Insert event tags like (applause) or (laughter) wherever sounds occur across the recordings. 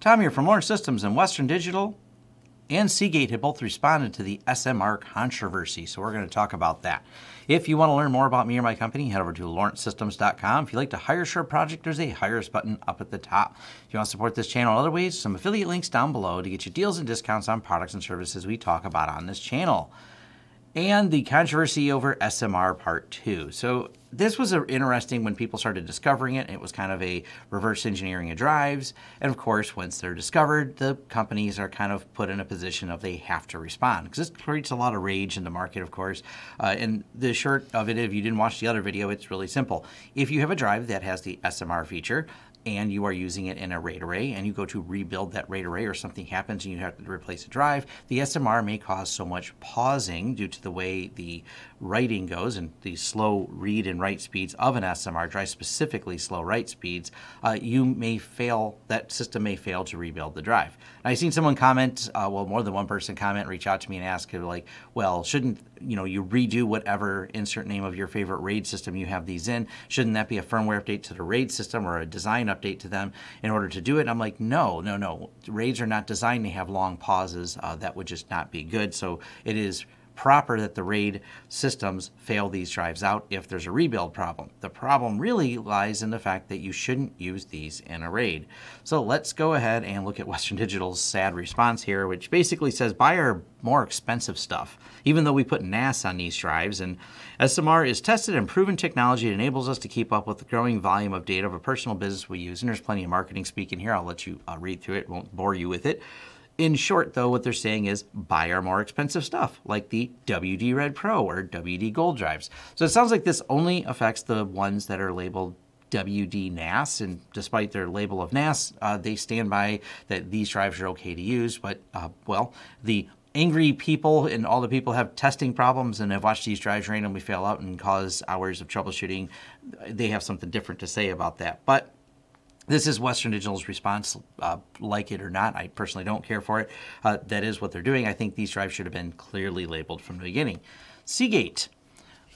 Tom here from Lawrence Systems and Western Digital and Seagate have both responded to the SMR controversy, so we're going to talk about that. If you want to learn more about me or my company, head over to lawrencesystems.com. If you'd like to hire a project, there's a Hire Us button up at the top. If you want to support this channel in other ways, some affiliate links down below to get you deals and discounts on products and services we talk about on this channel and the controversy over SMR Part 2. So this was interesting when people started discovering it. It was kind of a reverse engineering of drives. And of course, once they're discovered, the companies are kind of put in a position of they have to respond because this creates a lot of rage in the market, of course. Uh, and the short of it, if you didn't watch the other video, it's really simple. If you have a drive that has the SMR feature, and you are using it in a RAID array and you go to rebuild that RAID array or something happens and you have to replace a drive, the SMR may cause so much pausing due to the way the writing goes and the slow read and write speeds of an SMR drive, specifically slow write speeds, uh, you may fail, that system may fail to rebuild the drive. I've seen someone comment, uh, well, more than one person comment, reach out to me and ask, like, well, shouldn't you know you redo whatever insert name of your favorite RAID system you have these in? Shouldn't that be a firmware update to the RAID system or a design update to them in order to do it? I'm like, no, no, no. RAIDs are not designed to have long pauses. Uh, that would just not be good. So it is proper that the RAID systems fail these drives out if there's a rebuild problem. The problem really lies in the fact that you shouldn't use these in a RAID. So let's go ahead and look at Western Digital's sad response here, which basically says buy our more expensive stuff, even though we put NAS on these drives. And SMR is tested and proven technology that enables us to keep up with the growing volume of data of a personal business we use. And there's plenty of marketing speak in here. I'll let you uh, read through it, won't bore you with it. In short, though, what they're saying is buy our more expensive stuff, like the WD Red Pro or WD Gold drives. So it sounds like this only affects the ones that are labeled WD NAS, and despite their label of NAS, uh, they stand by that these drives are okay to use. But, uh, well, the angry people and all the people have testing problems and have watched these drives randomly fail out and cause hours of troubleshooting, they have something different to say about that. But this is Western Digital's response, uh, like it or not. I personally don't care for it. Uh, that is what they're doing. I think these drives should have been clearly labeled from the beginning. Seagate.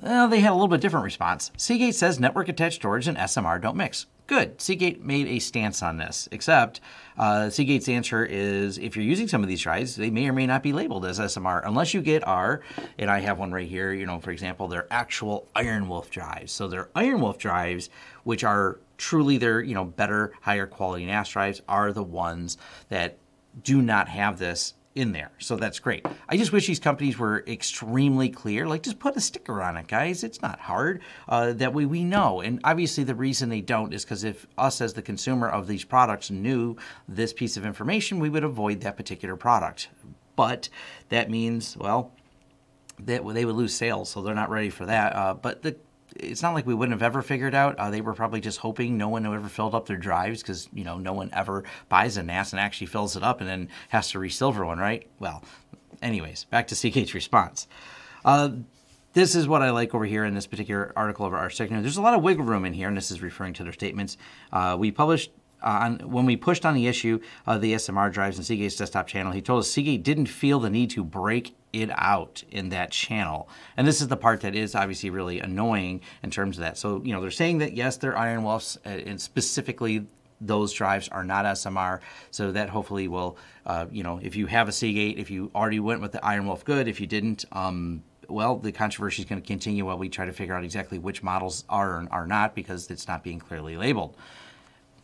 Well, they had a little bit different response. Seagate says network attached storage and SMR don't mix. Good. Seagate made a stance on this, except uh, Seagate's answer is if you're using some of these drives, they may or may not be labeled as SMR unless you get our, and I have one right here, you know, for example, they're actual Iron Wolf drives. So they're Iron Wolf drives, which are truly their, you know, better, higher quality NAS drives are the ones that do not have this in there. So that's great. I just wish these companies were extremely clear. Like, just put a sticker on it, guys. It's not hard. Uh, that way we know. And obviously, the reason they don't is because if us as the consumer of these products knew this piece of information, we would avoid that particular product. But that means, well, that they would lose sales, so they're not ready for that. Uh, but the it's not like we wouldn't have ever figured out. Uh, they were probably just hoping no one ever filled up their drives because you know no one ever buys a NAS and actually fills it up and then has to resilver one, right? Well, anyways, back to Seagate's response. Uh, this is what I like over here in this particular article of Ars Technica. There's a lot of wiggle room in here, and this is referring to their statements. Uh, we published uh, on, when we pushed on the issue of the SMR drives in Seagate's desktop channel, he told us Seagate didn't feel the need to break it out in that channel. And this is the part that is obviously really annoying in terms of that. So, you know, they're saying that yes, they're Iron Wolves, uh, and specifically those drives are not SMR. So that hopefully will, uh, you know, if you have a Seagate, if you already went with the Iron Wolf, good. If you didn't, um, well, the controversy is going to continue while we try to figure out exactly which models are and are not because it's not being clearly labeled.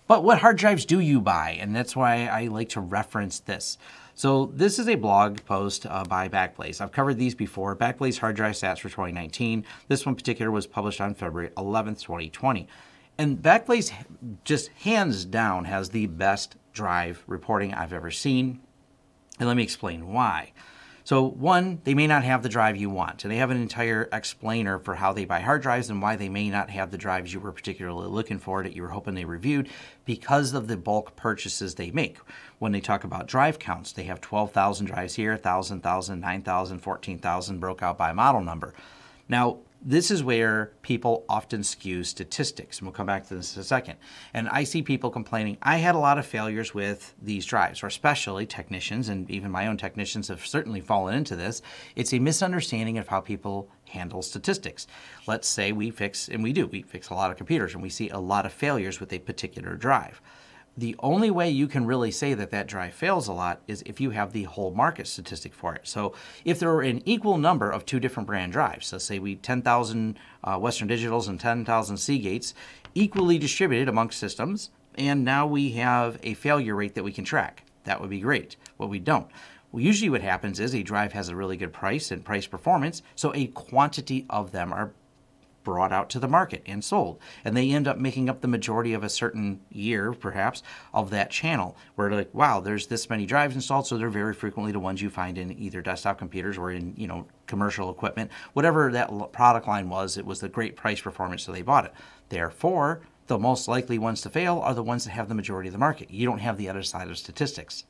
But what hard drives do you buy? And that's why I like to reference this. So this is a blog post uh, by Backblaze. I've covered these before. Backblaze hard drive stats for 2019. This one in particular was published on February 11th, 2020. And Backblaze just hands down has the best drive reporting I've ever seen. And let me explain why. So one, they may not have the drive you want, and they have an entire explainer for how they buy hard drives and why they may not have the drives you were particularly looking for that you were hoping they reviewed because of the bulk purchases they make. When they talk about drive counts, they have 12,000 drives here, 1,000, 1,000, 9,000, 14,000 broke out by model number. Now, this is where people often skew statistics, and we'll come back to this in a second. And I see people complaining, I had a lot of failures with these drives, or especially technicians, and even my own technicians have certainly fallen into this. It's a misunderstanding of how people handle statistics. Let's say we fix, and we do, we fix a lot of computers, and we see a lot of failures with a particular drive. The only way you can really say that that drive fails a lot is if you have the whole market statistic for it. So if there were an equal number of two different brand drives, let's say we 10,000 uh, Western Digitals and 10,000 Seagates, equally distributed amongst systems, and now we have a failure rate that we can track. That would be great. What we don't. Well, usually what happens is a drive has a really good price and price performance, so a quantity of them are brought out to the market and sold. And they end up making up the majority of a certain year, perhaps, of that channel. Where like, wow, there's this many drives installed, so they're very frequently the ones you find in either desktop computers or in you know commercial equipment. Whatever that product line was, it was the great price performance, so they bought it. Therefore, the most likely ones to fail are the ones that have the majority of the market. You don't have the other side of statistics.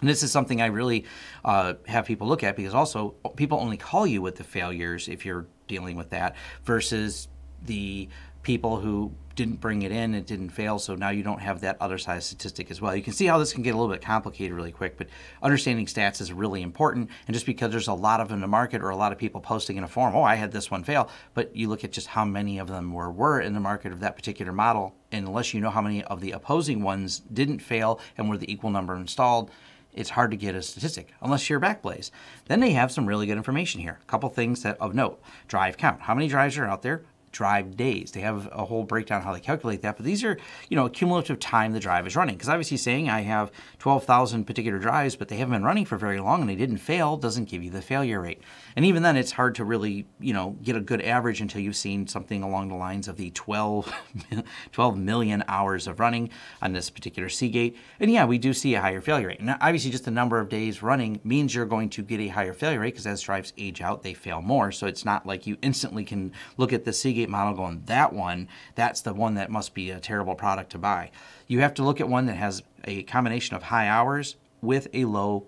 And this is something I really uh, have people look at because also people only call you with the failures if you're dealing with that versus the people who didn't bring it in, it didn't fail, so now you don't have that other side statistic as well. You can see how this can get a little bit complicated really quick, but understanding stats is really important. And just because there's a lot of them in the market or a lot of people posting in a forum, oh, I had this one fail, but you look at just how many of them were, were in the market of that particular model, and unless you know how many of the opposing ones didn't fail and were the equal number installed, it's hard to get a statistic unless you're Backblaze. Then they have some really good information here. A couple things that of note. Drive count. How many drives are out there? Drive days. They have a whole breakdown how they calculate that, but these are, you know, cumulative time the drive is running. Because obviously saying I have 12,000 particular drives, but they haven't been running for very long and they didn't fail doesn't give you the failure rate. And even then, it's hard to really, you know, get a good average until you've seen something along the lines of the 12, (laughs) 12 million hours of running on this particular Seagate. And yeah, we do see a higher failure rate. Now, obviously just the number of days running means you're going to get a higher failure rate because as drives age out, they fail more. So it's not like you instantly can look at the Seagate model going, that one, that's the one that must be a terrible product to buy. You have to look at one that has a combination of high hours with a low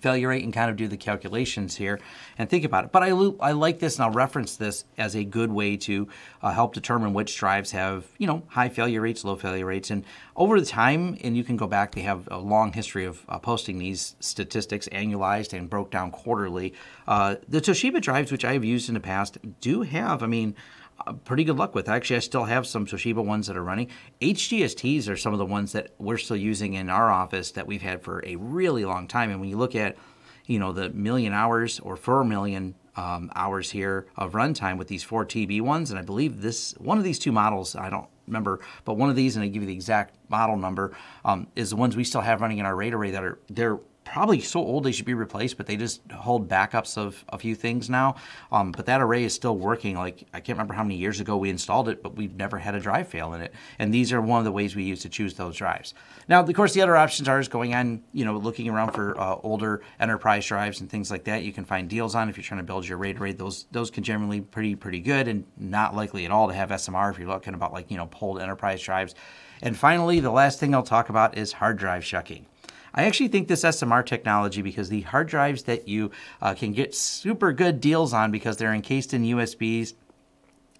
failure rate and kind of do the calculations here and think about it. But I, I like this and I'll reference this as a good way to uh, help determine which drives have, you know, high failure rates, low failure rates. And over the time, and you can go back, they have a long history of uh, posting these statistics annualized and broke down quarterly. Uh, the Toshiba drives, which I've used in the past, do have, I mean, pretty good luck with. Actually, I still have some Toshiba ones that are running. HGSTs are some of the ones that we're still using in our office that we've had for a really long time. And when you look at, you know, the million hours or four million um, hours here of runtime with these four TB ones, and I believe this one of these two models, I don't remember, but one of these, and I give you the exact model number, um, is the ones we still have running in our RAID array that are they're probably so old they should be replaced, but they just hold backups of a few things now. Um, but that array is still working. Like I can't remember how many years ago we installed it, but we've never had a drive fail in it. And these are one of the ways we use to choose those drives. Now, of course, the other options are is going on, you know, looking around for uh, older enterprise drives and things like that. You can find deals on if you're trying to build your RAID array. Those those can generally be pretty pretty good and not likely at all to have SMR if you're looking about like you know pulled enterprise drives. And finally, the last thing I'll talk about is hard drive shucking. I actually think this SMR technology, because the hard drives that you uh, can get super good deals on because they're encased in USBs,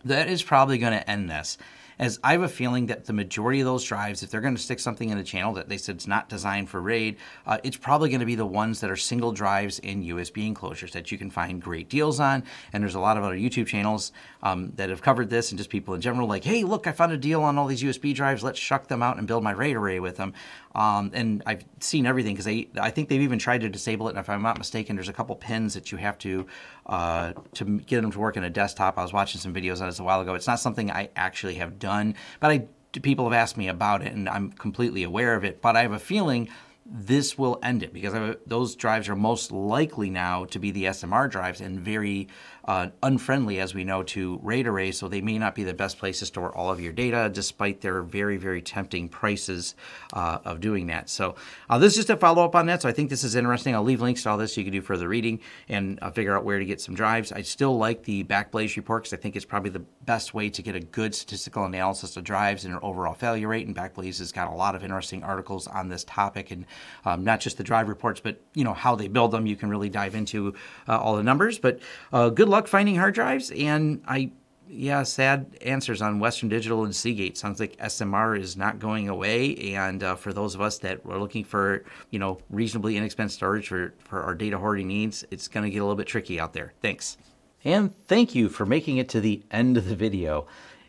that is probably going to end this as I have a feeling that the majority of those drives, if they're going to stick something in the channel that they said it's not designed for RAID, uh, it's probably going to be the ones that are single drives in USB enclosures that you can find great deals on. And there's a lot of other YouTube channels um, that have covered this and just people in general like, hey, look, I found a deal on all these USB drives. Let's shuck them out and build my RAID array with them. Um, and I've seen everything because I think they've even tried to disable it. And if I'm not mistaken, there's a couple pins that you have to uh, to get them to work in a desktop. I was watching some videos on this a while ago. It's not something I actually have done, but I people have asked me about it, and I'm completely aware of it. But I have a feeling this will end it because those drives are most likely now to be the SMR drives and very uh, unfriendly, as we know, to RAID arrays, so they may not be the best place to store all of your data, despite their very, very tempting prices uh, of doing that. So uh, this is just a follow-up on that, so I think this is interesting. I'll leave links to all this so you can do further reading and uh, figure out where to get some drives. I still like the Backblaze report because I think it's probably the best way to get a good statistical analysis of drives and their overall failure rate, and Backblaze has got a lot of interesting articles on this topic, and um, not just the drive reports, but you know how they build them. You can really dive into uh, all the numbers, but uh, good luck finding hard drives, and I, yeah, sad answers on Western Digital and Seagate. Sounds like SMR is not going away, and uh, for those of us that are looking for, you know, reasonably inexpensive storage for, for our data hoarding needs, it's going to get a little bit tricky out there. Thanks. And thank you for making it to the end of the video.